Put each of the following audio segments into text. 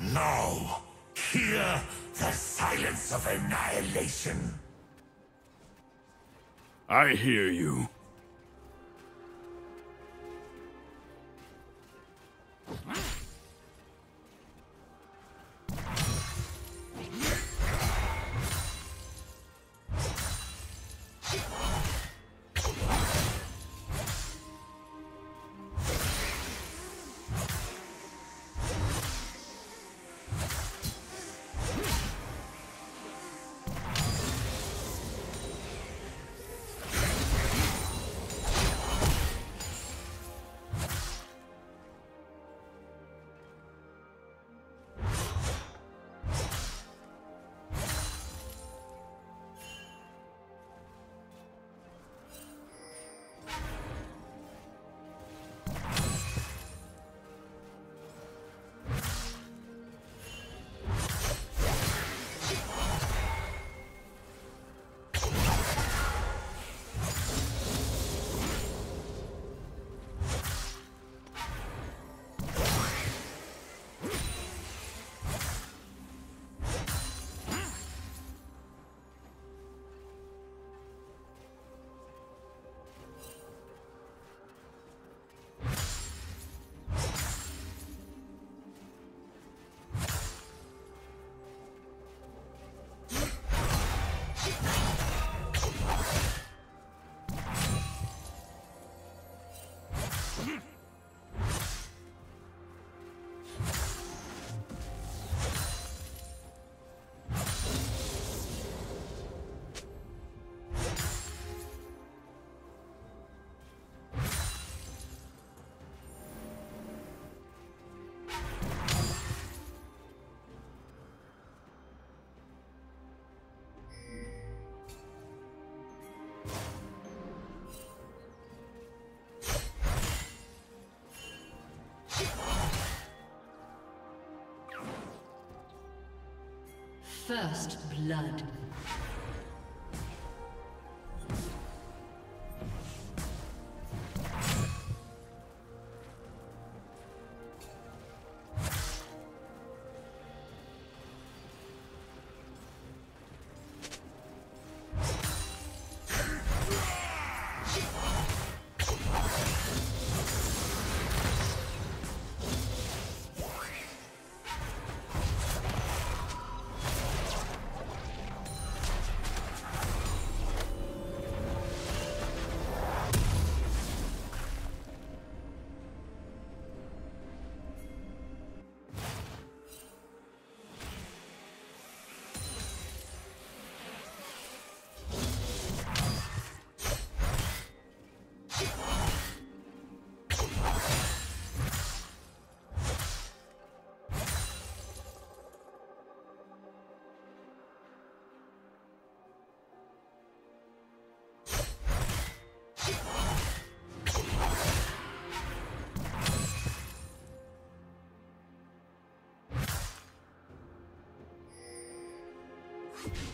Now, hear the silence of annihilation. I hear you. First blood. you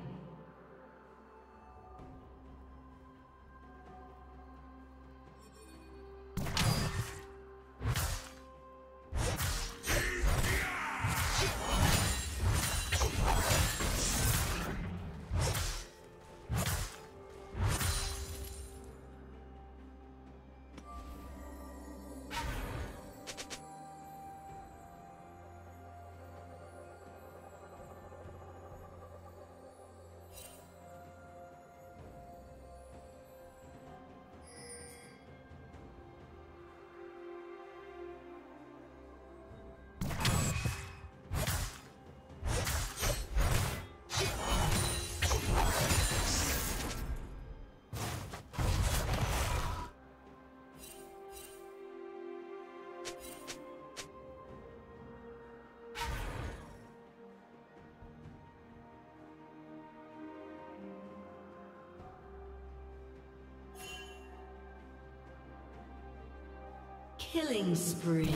Killing spree.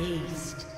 Aced.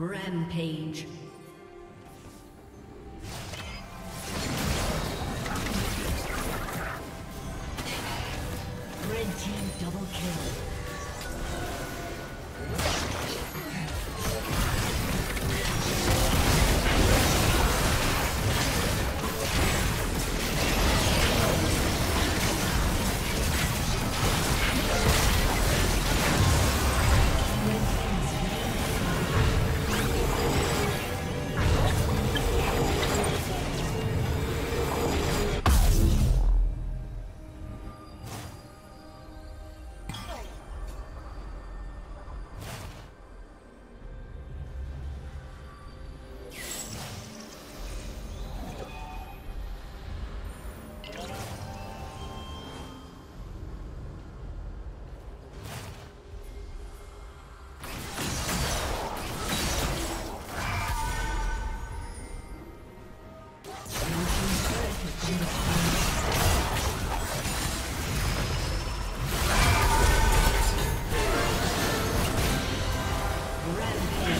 Rampage. Double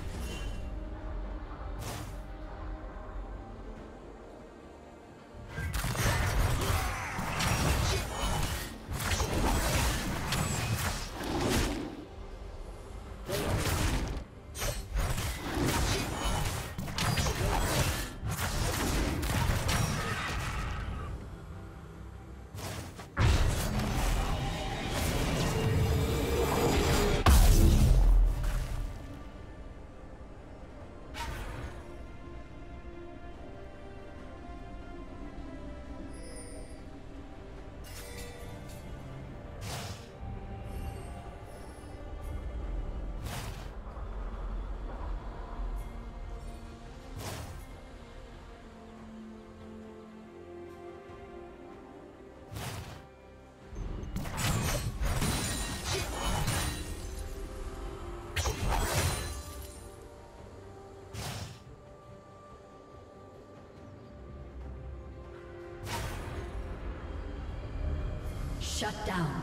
Shut down.